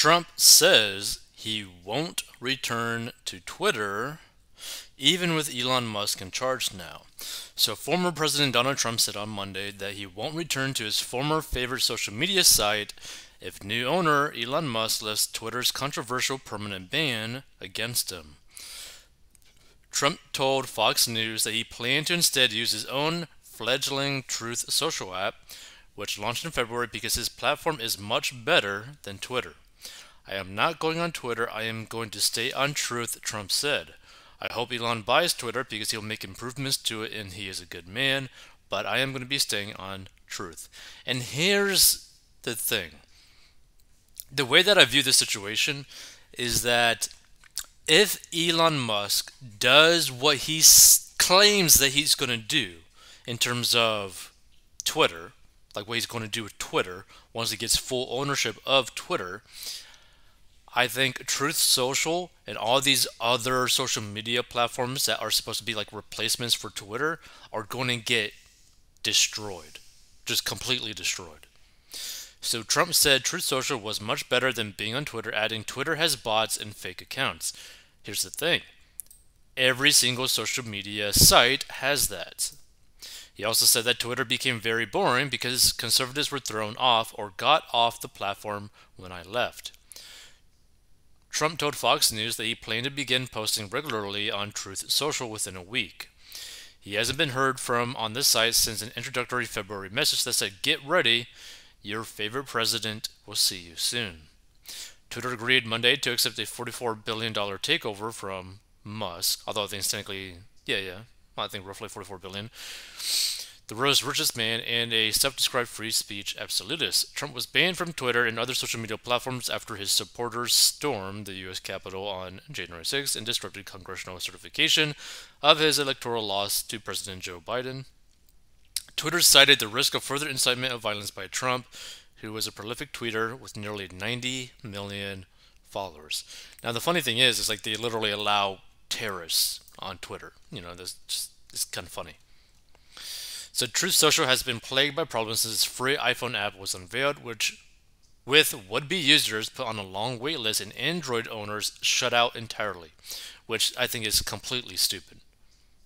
Trump says he won't return to Twitter even with Elon Musk in charge now. So, former President Donald Trump said on Monday that he won't return to his former favorite social media site if new owner Elon Musk lifts Twitter's controversial permanent ban against him. Trump told Fox News that he planned to instead use his own fledgling Truth Social app, which launched in February because his platform is much better than Twitter. I am not going on Twitter, I am going to stay on Truth, Trump said. I hope Elon buys Twitter because he'll make improvements to it and he is a good man, but I am going to be staying on Truth. And here's the thing the way that I view this situation is that if Elon Musk does what he claims that he's going to do in terms of Twitter, like what he's going to do with Twitter once he gets full ownership of Twitter, I think Truth Social and all these other social media platforms that are supposed to be like replacements for Twitter are going to get destroyed. Just completely destroyed. So Trump said Truth Social was much better than being on Twitter, adding Twitter has bots and fake accounts. Here's the thing every single social media site has that. He also said that Twitter became very boring because conservatives were thrown off or got off the platform when I left. Trump told Fox News that he planned to begin posting regularly on Truth Social within a week. He hasn't been heard from on this site since an introductory February message that said, Get ready, your favorite president will see you soon. Twitter agreed Monday to accept a $44 billion takeover from Musk, although I think technically, yeah, yeah, I think roughly $44 billion. The world's richest man and a self described free speech absolutist. Trump was banned from Twitter and other social media platforms after his supporters stormed the U.S. Capitol on January 6 and disrupted congressional certification of his electoral loss to President Joe Biden. Twitter cited the risk of further incitement of violence by Trump, who was a prolific tweeter with nearly 90 million followers. Now, the funny thing is, is like they literally allow terrorists on Twitter. You know, this just it's kind of funny. So, Truth Social has been plagued by problems since its free iPhone app was unveiled, which with would-be users put on a long wait list and Android owners shut out entirely, which I think is completely stupid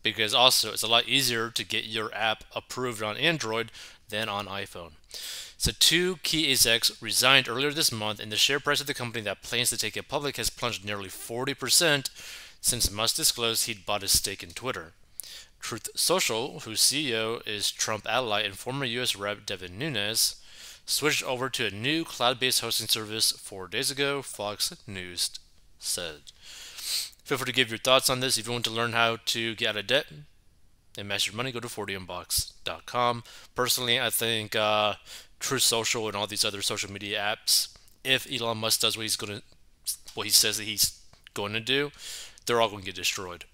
because also it's a lot easier to get your app approved on Android than on iPhone. So two key execs resigned earlier this month, and the share price of the company that plans to take it public has plunged nearly 40% since Musk disclosed he'd bought a stake in Twitter. Truth Social, whose CEO is Trump ally and former U.S. Rep Devin Nunes, switched over to a new cloud-based hosting service four days ago, Fox News said. Feel free to give your thoughts on this. If you want to learn how to get out of debt and master your money, go to 4dmbox.com. Personally, I think uh, Truth Social and all these other social media apps, if Elon Musk does what he's going to, what he says that he's going to do, they're all going to get destroyed.